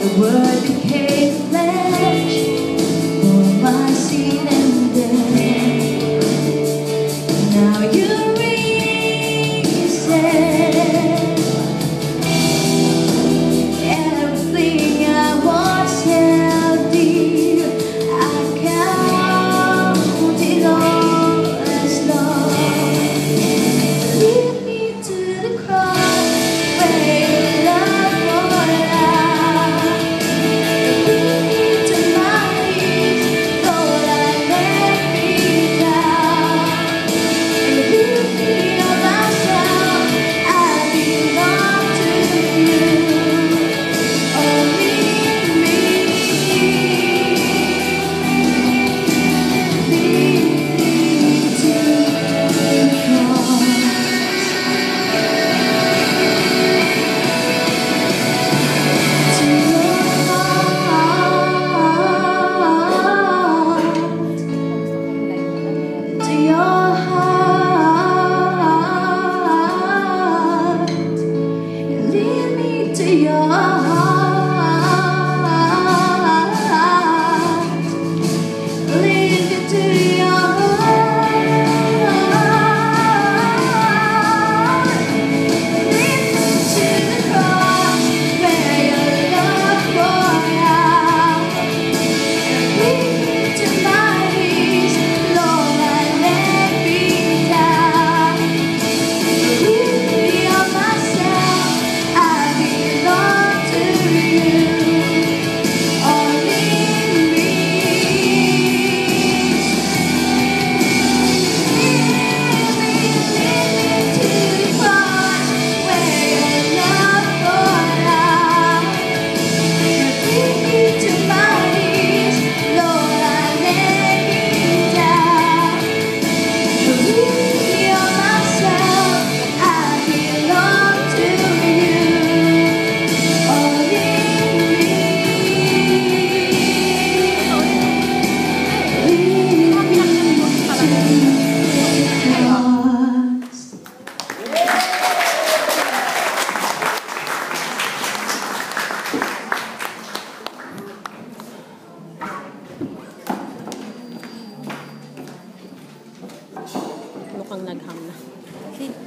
the word Mukhang nagham na.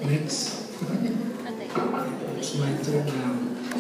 Next. It's my turn now.